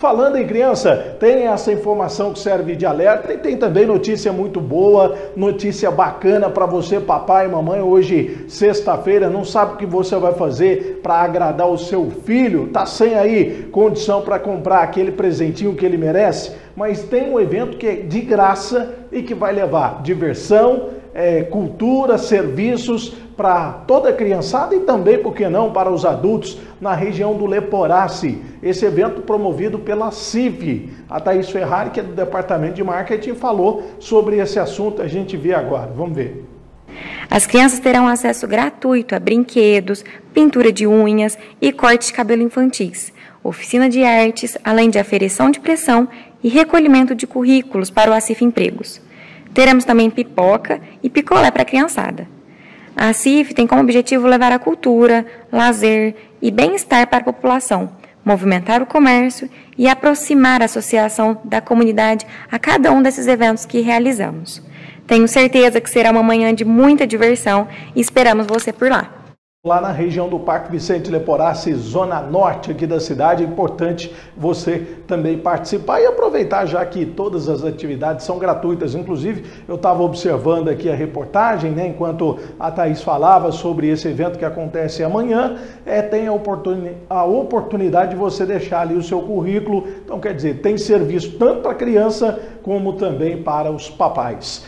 Falando em criança, tem essa informação que serve de alerta e tem também notícia muito boa, notícia bacana para você, papai e mamãe. Hoje, sexta-feira, não sabe o que você vai fazer para agradar o seu filho? Tá sem aí condição para comprar aquele presentinho que ele merece? Mas tem um evento que é de graça e que vai levar diversão, é, cultura, serviços para toda a criançada e também, por que não, para os adultos na região do Leporace. Esse evento promovido pela CIV. A Thaís Ferrari, que é do Departamento de Marketing, falou sobre esse assunto. A gente vê agora. Vamos ver. As crianças terão acesso gratuito a brinquedos, pintura de unhas e corte de cabelo infantis, oficina de artes, além de aferição de pressão e recolhimento de currículos para o Acif Empregos. Teremos também pipoca e picolé para a criançada. A CIF tem como objetivo levar a cultura, lazer e bem-estar para a população, movimentar o comércio e aproximar a associação da comunidade a cada um desses eventos que realizamos. Tenho certeza que será uma manhã de muita diversão e esperamos você por lá lá na região do Parque Vicente Leporace, zona norte aqui da cidade. É importante você também participar e aproveitar já que todas as atividades são gratuitas. Inclusive, eu estava observando aqui a reportagem, né, enquanto a Thaís falava sobre esse evento que acontece amanhã, é, tem a, oportuni a oportunidade de você deixar ali o seu currículo. Então, quer dizer, tem serviço tanto para a criança como também para os papais.